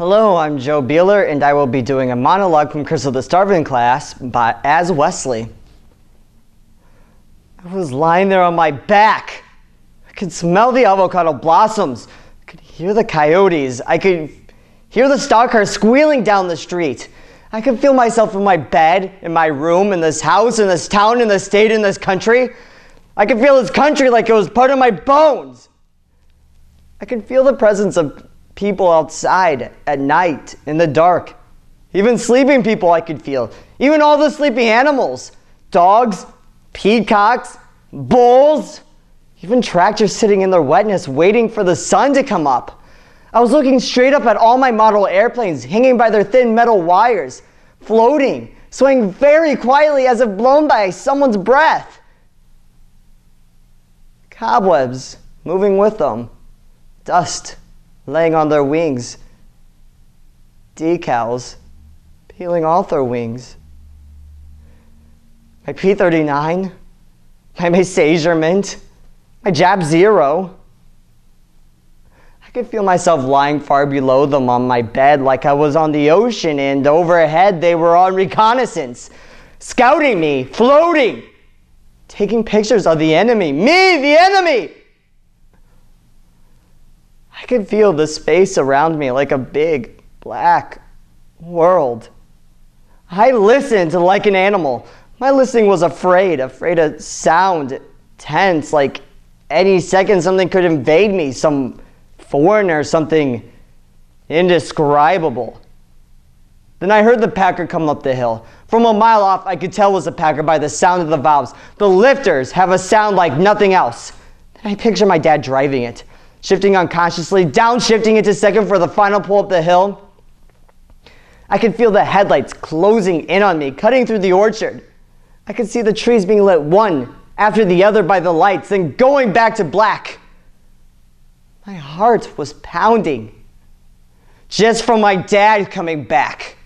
Hello, I'm Joe Boehler, and I will be doing a monologue from of the Starving class by, as Wesley. I was lying there on my back. I could smell the avocado blossoms. I could hear the coyotes. I could hear the stock car squealing down the street. I could feel myself in my bed, in my room, in this house, in this town, in this state, in this country. I could feel this country like it was part of my bones. I could feel the presence of people outside at night in the dark. Even sleeping people I could feel. Even all the sleeping animals dogs, peacocks, bulls, even tractors sitting in their wetness waiting for the sun to come up. I was looking straight up at all my model airplanes hanging by their thin metal wires, floating, swaying very quietly as if blown by someone's breath. Cobwebs moving with them, dust laying on their wings, decals peeling off their wings. My P 39, my Mint, my Jap Zero. I could feel myself lying far below them on my bed like I was on the ocean, and overhead they were on reconnaissance, scouting me, floating, taking pictures of the enemy. Me, the enemy! Could feel the space around me like a big black world. I listened like an animal. My listening was afraid, afraid of sound, tense, like any second something could invade me, some foreigner, something indescribable. Then I heard the Packard come up the hill. From a mile off, I could tell it was a Packard by the sound of the valves. The lifters have a sound like nothing else. Then I picture my dad driving it shifting unconsciously, downshifting into second for the final pull up the hill. I could feel the headlights closing in on me, cutting through the orchard. I could see the trees being lit one after the other by the lights, then going back to black. My heart was pounding just from my dad coming back.